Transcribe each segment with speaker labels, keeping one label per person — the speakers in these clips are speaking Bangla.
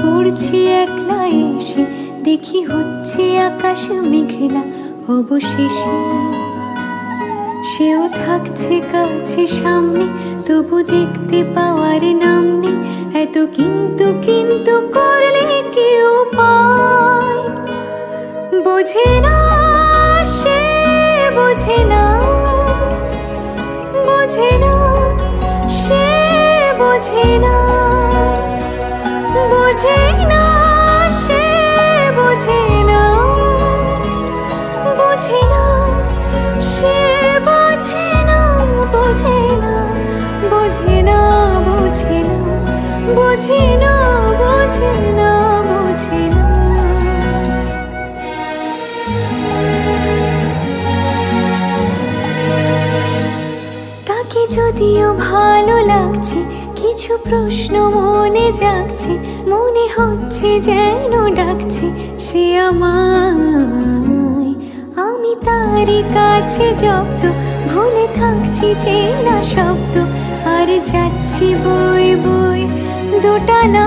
Speaker 1: বুঝি একলা এসে, দেখি হচ্ছে আকাশ মেঘলা, অবশেষে সেও থাকছে কাছে সামনে, তবু দেখতে পাওয়ার নাম নেই, এত কিন্তু কিন্তু করলে কেউ পায়। বোঝে না সে, বোঝে না বোঝে না সে, বোঝে না যদিও ভালো লাগছে, কিছু প্রশ্ন মনে জাগছে, মনে হচ্ছে যেন ডাকছে সে আমায়। আমি তারই কাছে জব্দ, ভুলে থাকছি চেনা শব্দ, আর যাচ্ছি বই বই দুটা না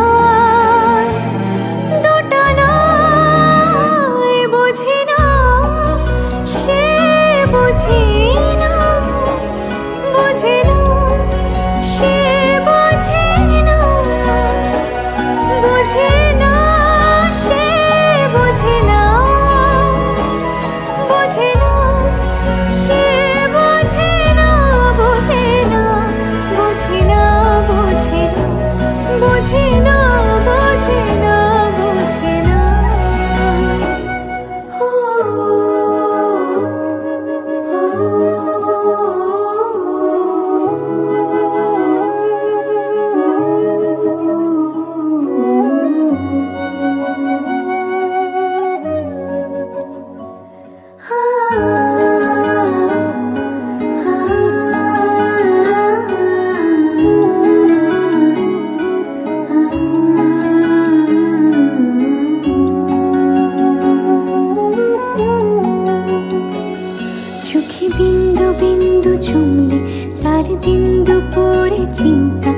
Speaker 1: বিন্দু চুমলে, তার দিন দুপুরে চিন্তা,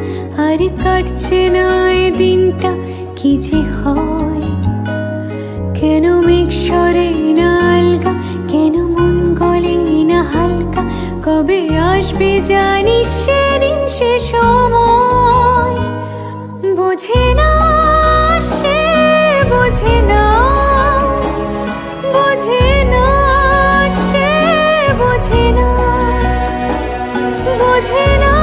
Speaker 1: আর কাটছে না এ দিনটা, কি যে হয়? কেন মেঘ সরে না আলগা, কেন মন গলে না হালকা, কবে আসবে জানিস সেদিন সে সময়? বোঝে না সে, বোঝে বুঝি না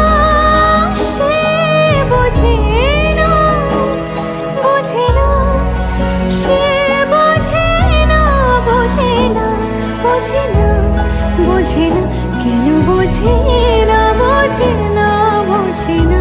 Speaker 1: না কেন বুঝি না বুঝি না বুঝি না।